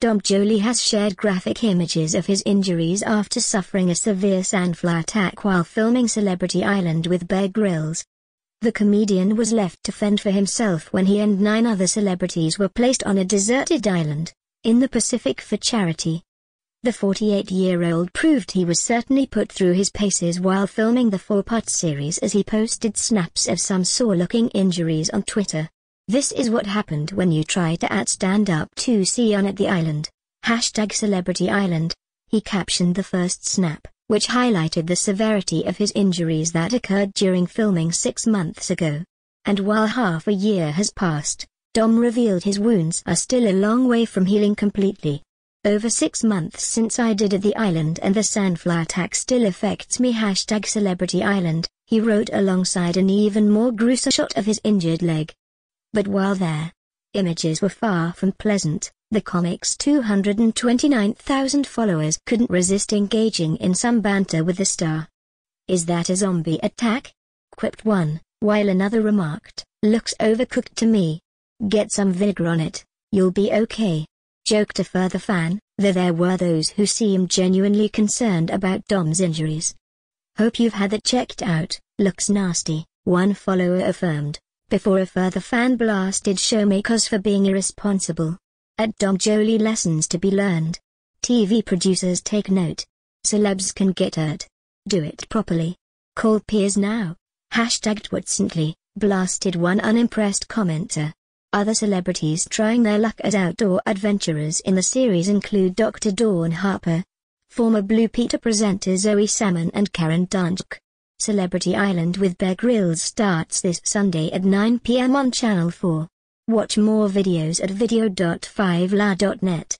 Dom Joly has shared graphic images of his injuries after suffering a severe sandfly attack while filming Celebrity Island with Bear Grylls. The comedian was left to fend for himself when he and nine other celebrities were placed on a deserted island, in the Pacific for charity. The 48-year-old proved he was certainly put through his paces while filming the four-part series as he posted snaps of some sore-looking injuries on Twitter. This is what happened when you try to at stand up to see on at the island. Hashtag Celebrity Island. He captioned the first snap which highlighted the severity of his injuries that occurred during filming six months ago. And while half a year has passed, Dom revealed his wounds are still a long way from healing completely. Over six months since I did at the island and the sandfly attack still affects me hashtag celebrity island, he wrote alongside an even more gruesome shot of his injured leg. But while their, images were far from pleasant. The comic's 229,000 followers couldn't resist engaging in some banter with the star. Is that a zombie attack? quipped one, while another remarked, looks overcooked to me. Get some vinegar on it, you'll be okay. Joked a further fan, though there were those who seemed genuinely concerned about Dom's injuries. Hope you've had that checked out, looks nasty, one follower affirmed, before a further fan blasted showmakers for being irresponsible. At Dom Joly lessons to be learned. TV producers take note. Celebs can get hurt. Do it properly. Call peers now. Hashtag Twitsently, blasted one unimpressed commenter. Other celebrities trying their luck as outdoor adventurers in the series include Dr. Dawn Harper, former Blue Peter presenter Zoe Salmon and Karen Danczuk. Celebrity Island with Bear Grylls starts this Sunday at 9 p.m. on Channel 4. Watch more videos at video.5la.net.